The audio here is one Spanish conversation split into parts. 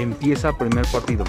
Empieza primer partido.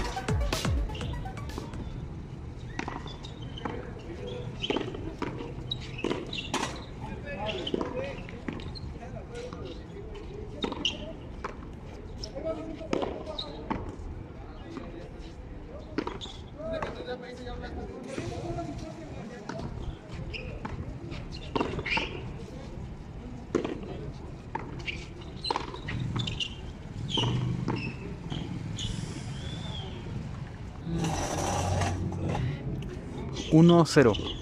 1-0.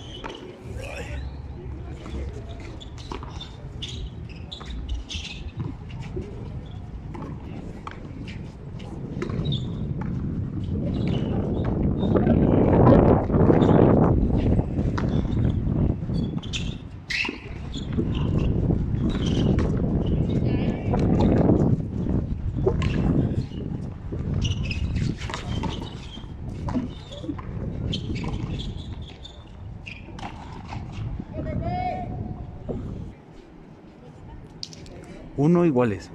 Uno iguales.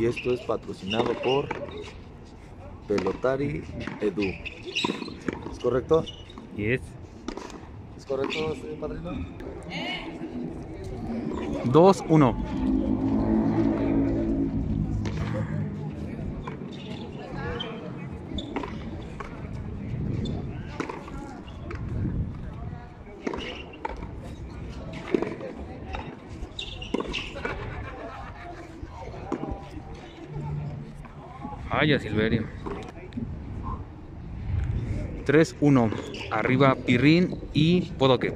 y esto es patrocinado por Pelotari Edu. ¿Es correcto? Yes. ¿Es correcto, este padrino? 2-1. Vaya Silverio. 3-1. Arriba Pirrín y Podoque.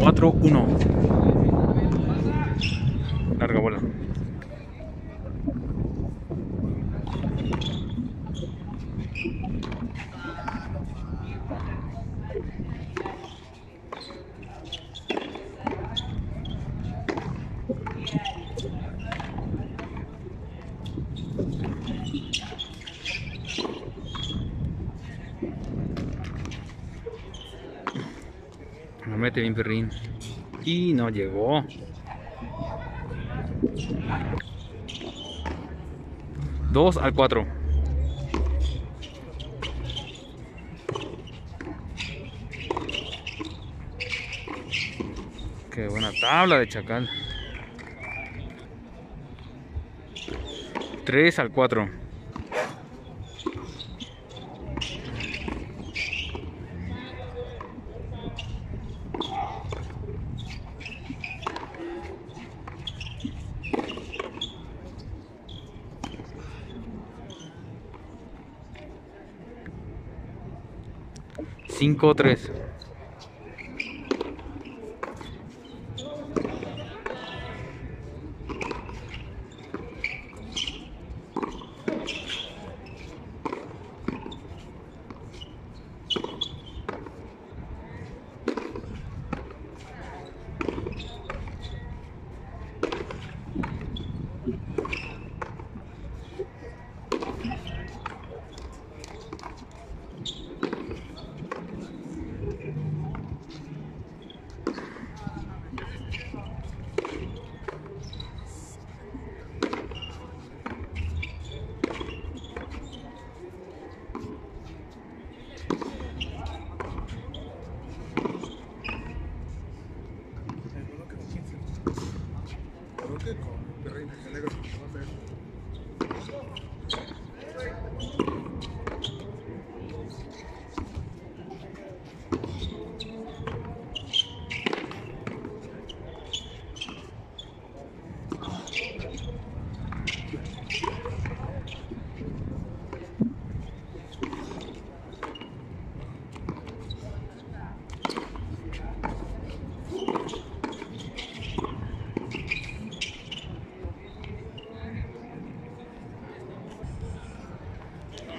Cuatro, uno. Larga bola. Mete bien Perrín. Y no llegó. Dos al cuatro. Qué buena tabla de Chacal. 3 al 4. 5-3.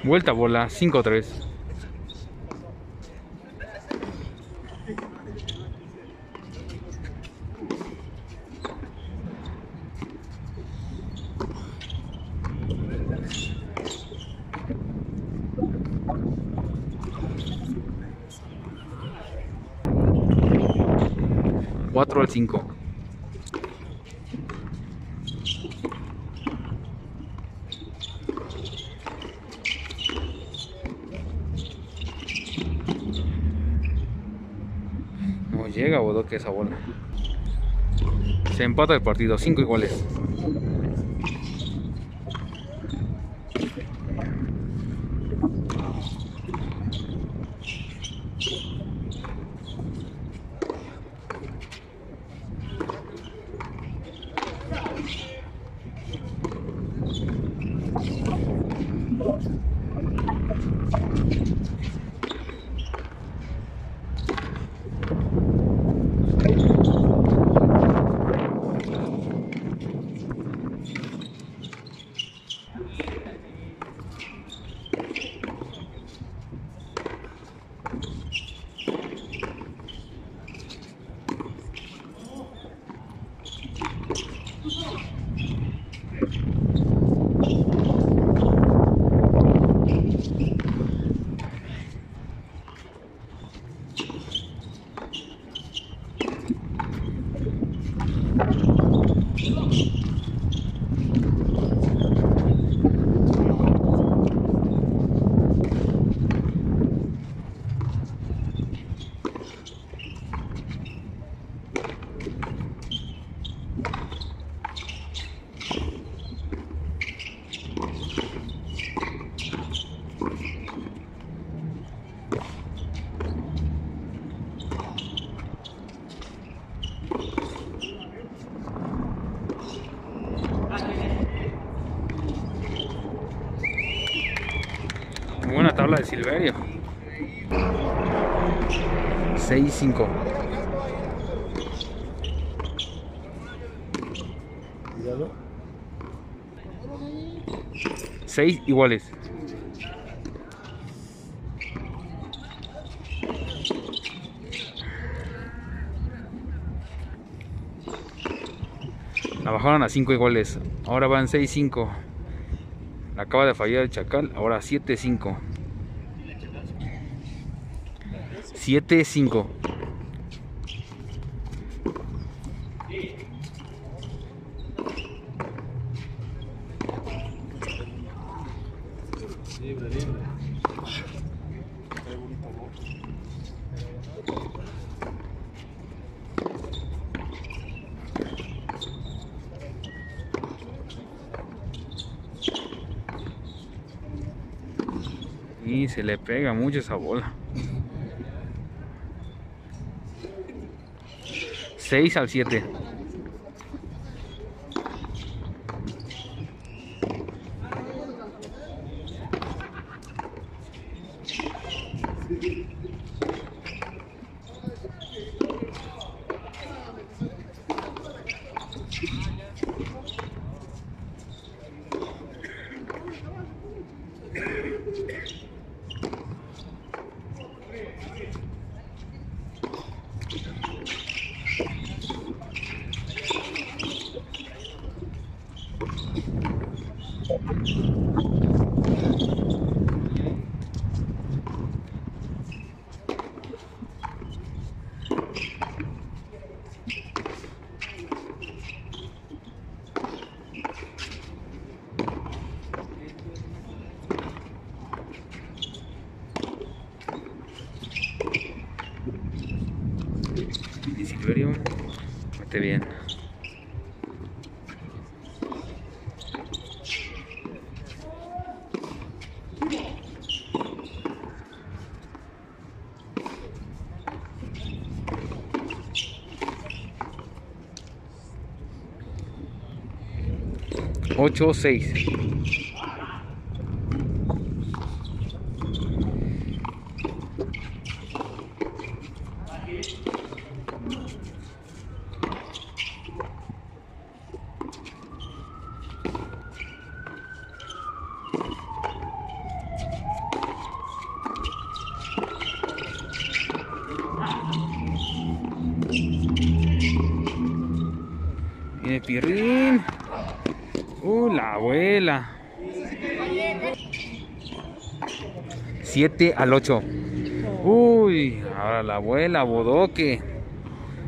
Vuelta bola, 5-3. Cuatro al cinco. No llega Bodoque esa bola. Se empata el partido, 5 iguales. Buena tabla de Silverio. 6-5. Míralo. 6 iguales. La bajaron a 5 iguales. Ahora van 6-5. La acaba de fallar el Chacal. Ahora 7-5. 7-5. Se le pega mucho esa bola. 6 al 7. 8-6. 7 al 8. Uy, ahora la abuela Bodoque.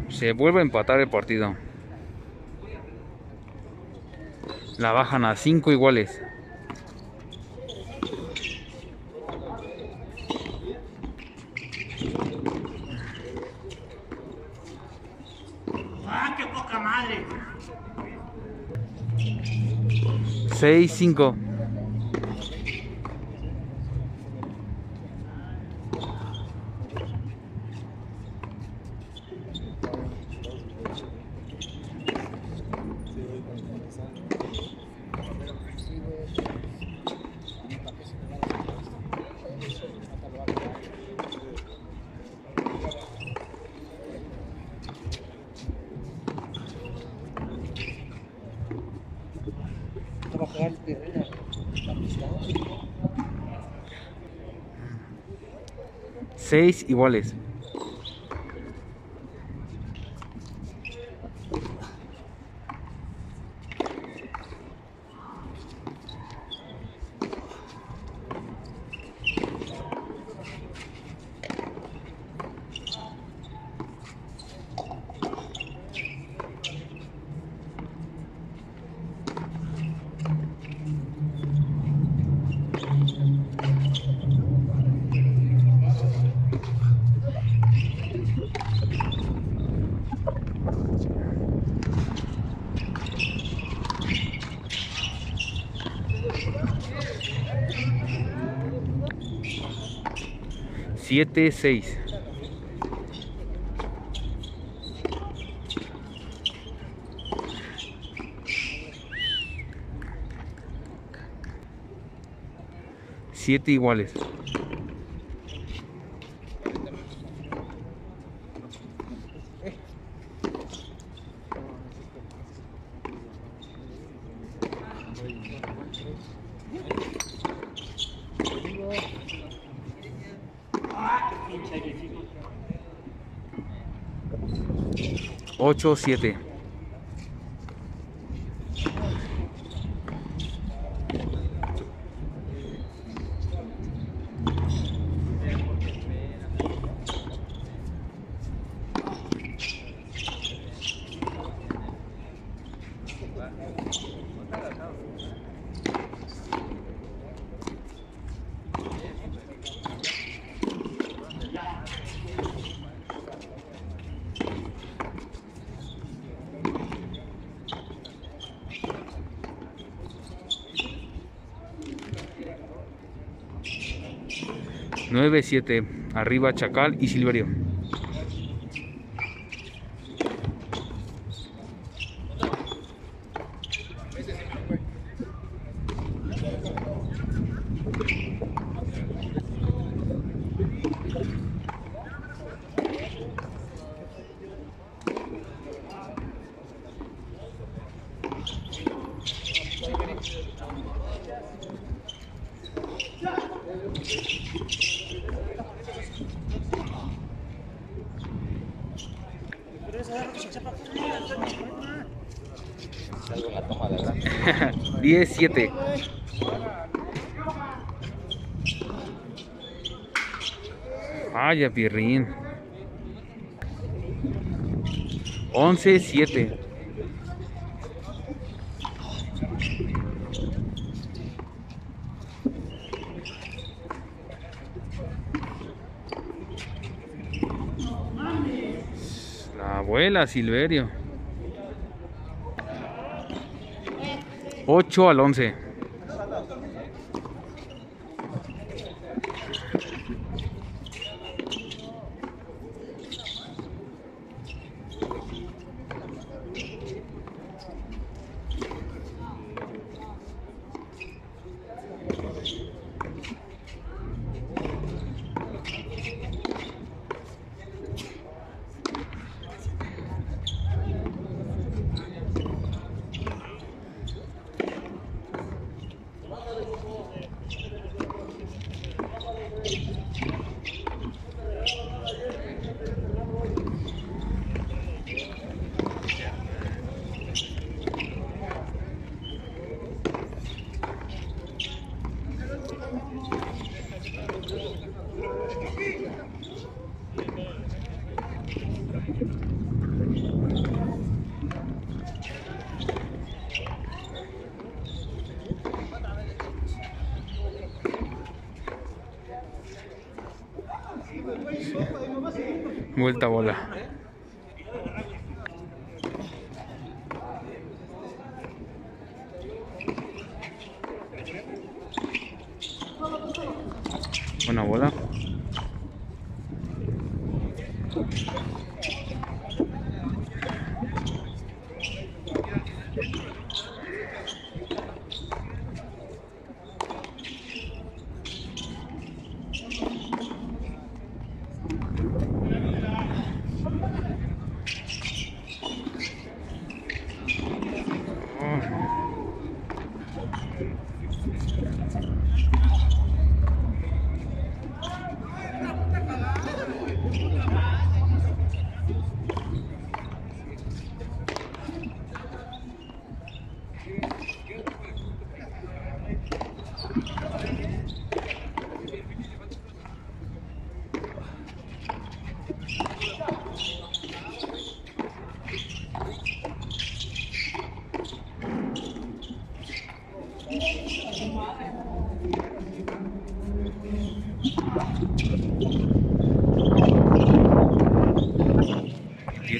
Se vuelve a empatar el partido. La bajan a 5 iguales. ¡Ah, qué poca madre! 6, 5. Seis iguales. Siete, seis. Siete iguales. Ocho, siete. Nueve, siete. Arriba Chacal y Silverio. 10, 7. Vaya, pirrín. 11, 7. Isabela Silverio. 8 al 11. Vuelta bola. Buena bola.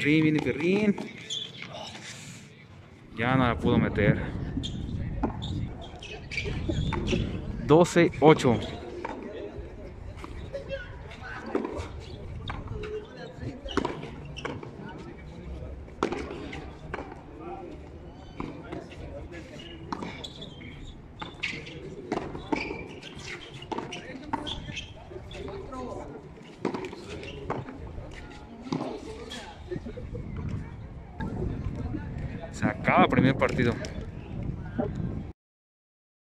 Pirrín, viene Pirrín. Ya no la pudo meter. 12-8. Se acaba el primer partido.